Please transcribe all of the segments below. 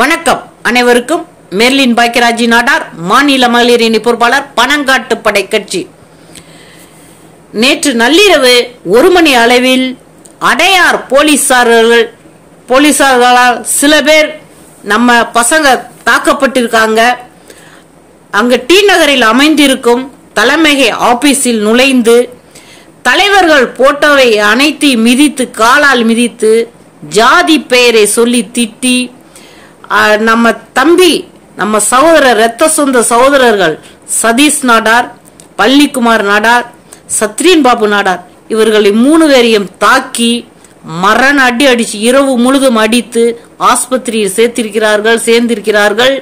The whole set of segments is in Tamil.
வணக்கம். அனைவருக்கும் மெர்லின் பாக்கியராஜி நாடார் மாநில மகளிரணி பொறுப்பாளர் பனங்காட்டு படை கட்சி. நேற்று நள்ளிரவு ஒரு மணி அளவில் அடையார் போலீசார்கள் போலீசார்களால் சில பேர் நம்ம பசங்க தாக்கப்பட்டிருக்காங்க. அங்கு டி நகரில் அமைந்திருக்கும் தலைமையை ஆபீஸில் நுழைந்து தலைவர்கள் போட்டோவை அனைத்தையும் மிதித்து காலால் மிதித்து ஜாதி பெயரை சொல்லி திட்டி நம்ம தம்பி நம்ம சகோதரர் ரத்த சொந்த சகோதரர்கள் சதீஷ் நாடார் பழனிக்குமார் நாடார் சத்ரீன் பாபு நாடார் இவர்களை மூணு பேரையும் தாக்கி மரண அடி அடிச்சு இரவு முழுதும் அடித்து ஆஸ்பத்திரியில் சேர்த்திருக்கிறார்கள் சேர்ந்திருக்கிறார்கள்.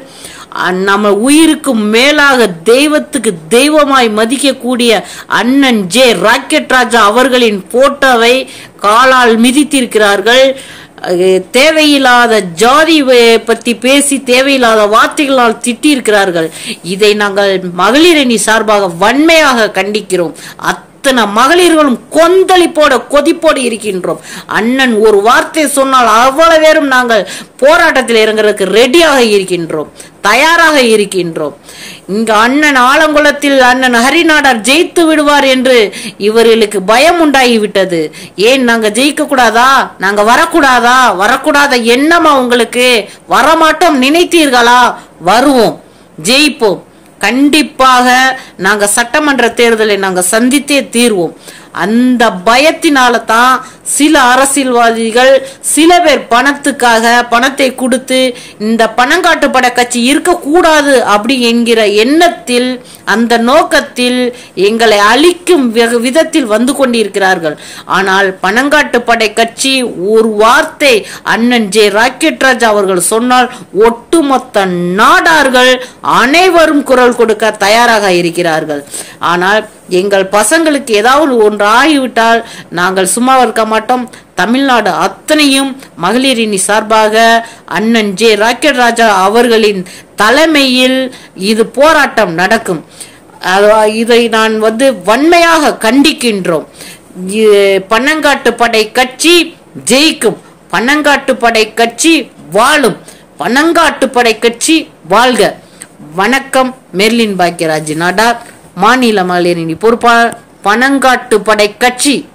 நம்ம உயிருக்கு மேலாக தெய்வத்துக்கு தெய்வமாய் மதிக்கக்கூடிய அண்ணன் ஜே ராக்கெட் ராஜா அவர்களின் போட்டோவை காலால் மிதித்திருக்கிறார்கள். தேவையில்லாத ஜாதி பற்றி பத்தி பேசி தேவையில்லாத வார்த்தைகளால் திட்டியிருக்கிறார்கள். இதை நாங்கள் மகளிரணி சார்பாக வன்மையாக கண்டிக்கிறோம். அத்தனை மகளிர்களும் கொந்தளிப்போட கொதிப்போடு இருக்கின்றோம். அண்ணன் ஒரு வார்த்தை சொன்னால் அவ்வளவு பேரும் நாங்கள் போராட்டத்தில் இறங்குறதுக்கு ரெடியாக இருக்கின்றோம். தயாராக இருக்கின்றோம். இங்கு அண்ணன் ஆலங்குளத்தில் அண்ணன் ஹரிநாடார் ஜெயித்து விடுவார் என்று இவர்களுக்கு பயம் உண்டாகிவிட்டது. ஏன் நாங்கள் ஜெயிக்க கூடாதா நாங்கள் வரக்கூடாதா? வரக்கூடாத எண்ணமா உங்களுக்கு வரமாட்டோம். நினைத்தீர்களா? வருவோம். ஜெயிப்போம். கண்டிப்பாக நாங்க சட்டமன்ற தேர்தலை நாங்க சந்தித்தே தீர்வோம். அந்த பயத்தினால தான் சில அரசியல்வாதிகள் சில பேர் பணத்துக்காக பணத்தை கொடுத்து இந்த பணங்காட்டுப்பட கட்சி இருக்கக்கூடாது அப்படி என்கிற எண்ணத்தில் அந்த நோக்கத்தில் எங்களை அழிக்கும் வெகு- விதத்தில் வந்து கொண்டிருக்கிறார்கள். ஆனால் பணங்காட்டுப்படை கட்சி ஒரு வார்த்தை அண்ணன் ஜே ராக்கெட் ராஜ் அவர்கள் சொன்னால் ஒட்டுமொத்த நாடார்கள் அனைவரும் குரல் கொடுக்க தயாராக இருக்கிறார்கள். ஆனால் எங்கள் பசங்களுக்கு ஏதாவது ஒன்று ஆகிவிட்டால் நாங்கள் சும்மா இருக்க மாட்டோம். தமிழ்நாடு அத்தனையும் மகளிரின் சார்பாக அண்ணன் ஜே ராக்கெட் ராஜா அவர்களின் தலைமையில் இது போராட்டம் நடக்கும். இதை நான் வந்து வன்மையாக கண்டிக்கின்றோம். பன்னங்காட்டு படை கட்சி ஜெயிக்கும். பன்னங்காட்டு படை கட்சி வாழும். பன்னங்காட்டு படை கட்சி வாழ்க. வணக்கம் மெர்லின் பாக்கியராஜ் நாடார். மாநில மகளிரணி பொறுப்பாளர் பனங்காட்டு படை கட்சி.